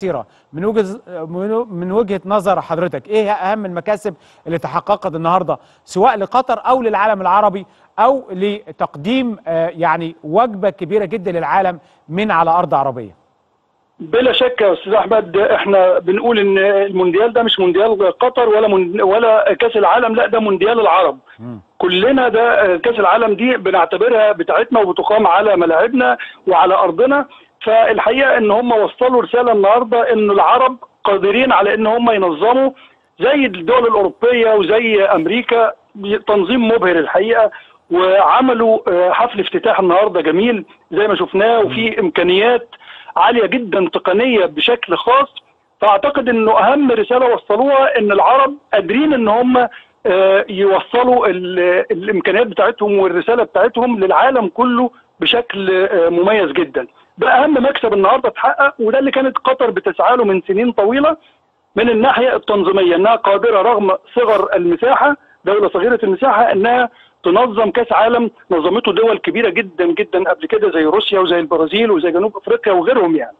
كثيرة. من وجهة من وجهة نظر حضرتك إيه أهم المكاسب اللي تحققت النهارده؟ سواء لقطر أو للعالم العربي أو لتقديم آه، يعني وجبة كبيرة جدا للعالم من على أرض عربية؟ بلا شك يا أستاذ أحمد إحنا بنقول إن المونديال ده مش مونديال قطر ولا من ولا كأس العالم لا ده مونديال العرب. كلنا ده كأس العالم دي بنعتبرها بتاعتنا وبتقام على ملاعبنا وعلى أرضنا. فالحقيقة إن هم وصلوا رسالة النهارده إن العرب قادرين على إن هم ينظموا زي الدول الأوروبية وزي أمريكا تنظيم مبهر الحقيقة وعملوا آه، حفل افتتاح النهارده جميل زي ما شفناه وفي إمكانيات عالية جدا تقنية بشكل خاص. فأعتقد إنه أهم رسالة وصلوها إن العرب قادرين إن هم آه، يوصلوا ال- الإمكانيات بتاعتهم والرسالة بتاعتهم للعالم كله بشكل آه، مميز جدا. ده أهم مكسب النهارده اتحقق وده اللي كانت قطر بتسعى له من سنين طويلة من الناحية التنظيمية إنها قادرة رغم صغر المساحة دولة صغيرة المساحة إنها تنظم كأس عالم نظمته دول كبيرة جدا جدا قبل كده زي روسيا وزي البرازيل وزي جنوب أفريقيا وغيرهم يعني.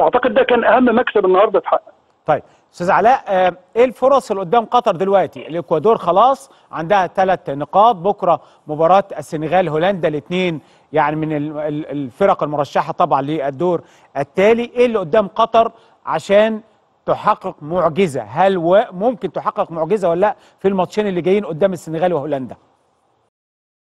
أعتقد ده كان أهم مكسب النهارده اتحقق طيب أستاذ علاء آه، إيه الفرص اللي قدام قطر دلوقتي؟ الإكوادور خلاص عندها ثلاث نقاط بكرة مباراة السنغال هولندا الاثنين يعني من ال- ال- الفرق المرشحة طبعا للدور التالي. إيه اللي قدام قطر عشان تحقق معجزة؟ هل ممكن تحقق معجزة ولا لا في الماتشين اللي جايين قدام السنغال وهولندا؟